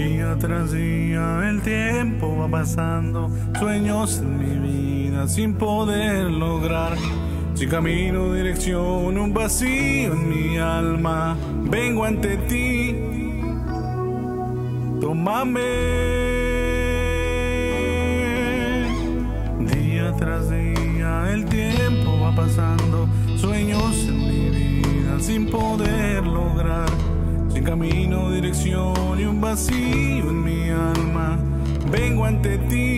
Día tras día el tiempo va pasando, sueños en mi vida sin poder lograr. Si camino dirección, un vacío en mi alma, vengo ante ti. Tómame. Día tras día el tiempo va pasando, sueños en mi vida sin poder. Camino, dirección y un vacío en mi alma, vengo ante ti.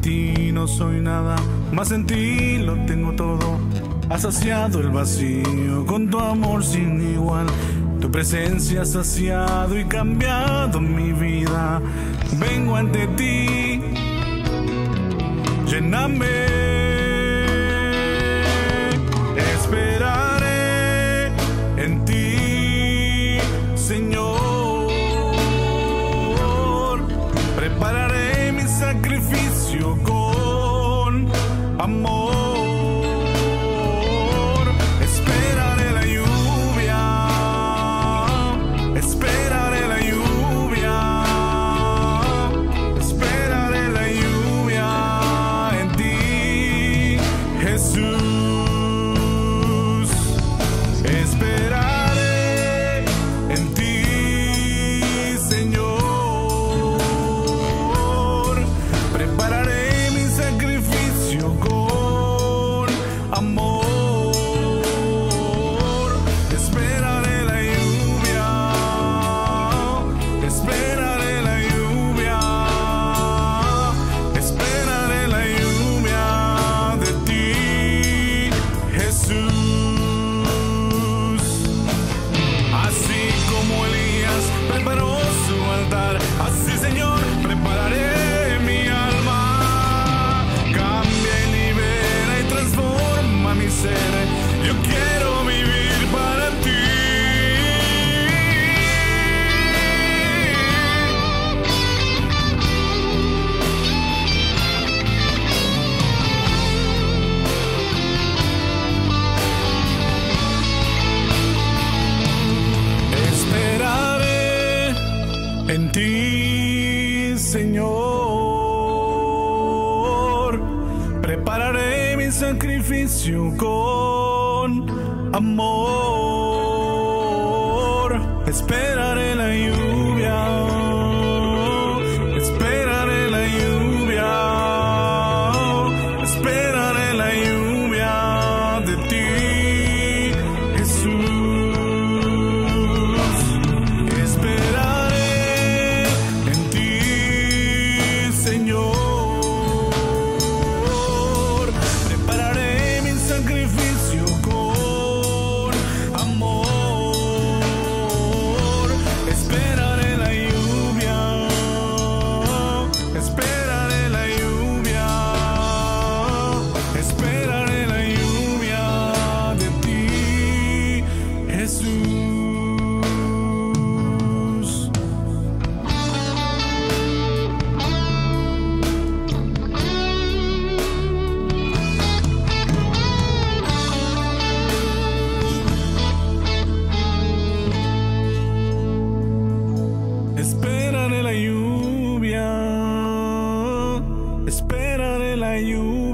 Ti no soy nada, más en ti lo tengo todo. Has saciado el vacío con tu amor sin igual. Tu presencia ha saciado y cambiado mi vida. Vengo ante ti, lléname. Sacrificio sacrificio con amor. Esperaré la lluvia.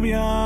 Esperaré la lluvia. Esperaré